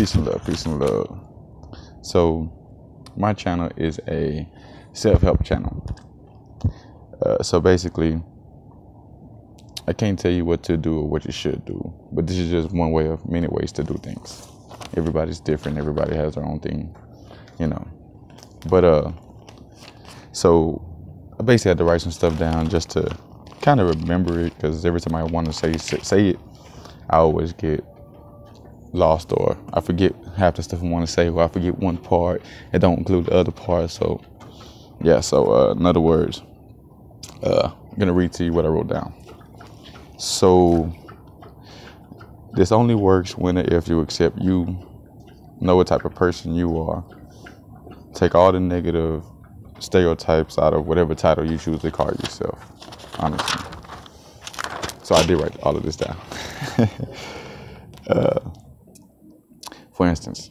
Peace and love, peace and love. So, my channel is a self help channel. Uh, so, basically, I can't tell you what to do or what you should do, but this is just one way of many ways to do things. Everybody's different, everybody has their own thing, you know. But, uh, so I basically had to write some stuff down just to kind of remember it because every time I want to say say it, I always get lost or I forget half the stuff I want to say or I forget one part and don't include the other part. So yeah, so uh, in other words, uh, I'm gonna read to you what I wrote down. So this only works when and if you accept you know what type of person you are. Take all the negative stereotypes out of whatever title you choose to call yourself. Honestly. So I did write all of this down. uh, for instance,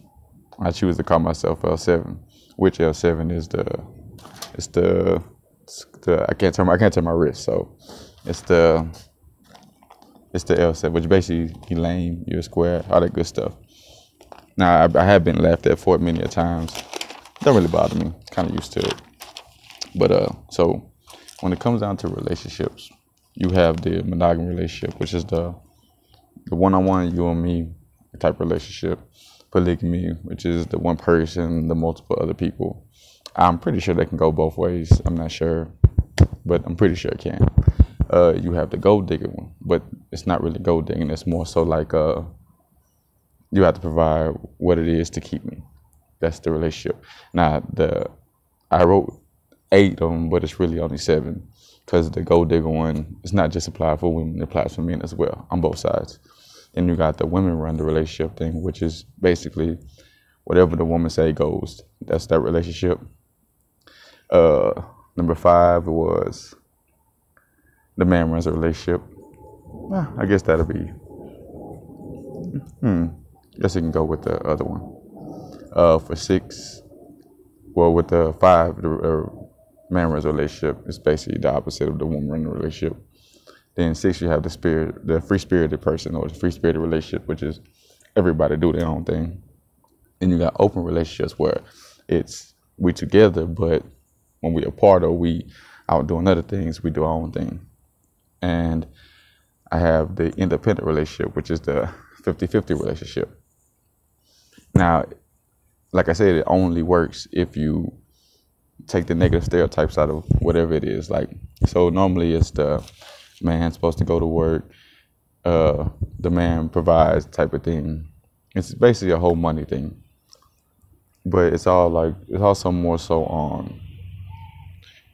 I choose to call myself L7, which L7 is the, it's the, it's the I can't turn my, I can't turn my wrist, so it's the, it's the L7, which basically you lame, you're square, all that good stuff. Now I, I have been laughed at for it many a times. Don't really bother me. Kind of used to it. But uh, so when it comes down to relationships, you have the monogamy relationship, which is the the one-on-one you and me type relationship polygamy, which is the one person, the multiple other people. I'm pretty sure they can go both ways. I'm not sure, but I'm pretty sure it can. Uh, you have the gold digger one, but it's not really gold digging. It's more so like uh, you have to provide what it is to keep me. That's the relationship. Now the I wrote eight of them, but it's really only seven because the gold digger one is not just applied for women; it applies for men as well on both sides. Then you got the women run the relationship thing, which is basically whatever the woman say goes. That's that relationship. Uh, number five was the man runs a relationship. Ah, I guess that'll be. Hmm. Guess you can go with the other one. Uh, for six, well, with the five, the uh, man runs a relationship is basically the opposite of the woman running a relationship. Then six, you have the spirit, the free spirited person or the free spirited relationship, which is everybody do their own thing. And you got open relationships where it's we together, but when we apart or we out doing other things, we do our own thing. And I have the independent relationship, which is the 50-50 relationship. Now, like I said, it only works if you take the negative stereotypes out of whatever it is. Like, so normally it's the man supposed to go to work, uh, the man provides type of thing. It's basically a whole money thing. But it's all like it's also more so on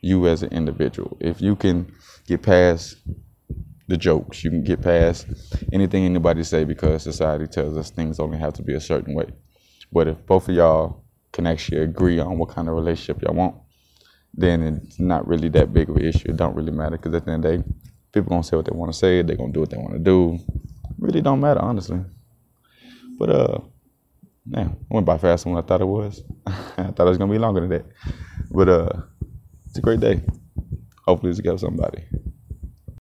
you as an individual. If you can get past the jokes, you can get past anything anybody say because society tells us things only have to be a certain way. But if both of y'all can actually agree on what kind of relationship y'all want, then it's not really that big of an issue. It don't really matter because at the end of the day, People gonna say what they want to say. They're gonna do what they want to do. Really don't matter, honestly. But uh, man, I went by faster than I thought it was. I thought it was gonna be longer than that. But uh, it's a great day. Hopefully, it's got somebody.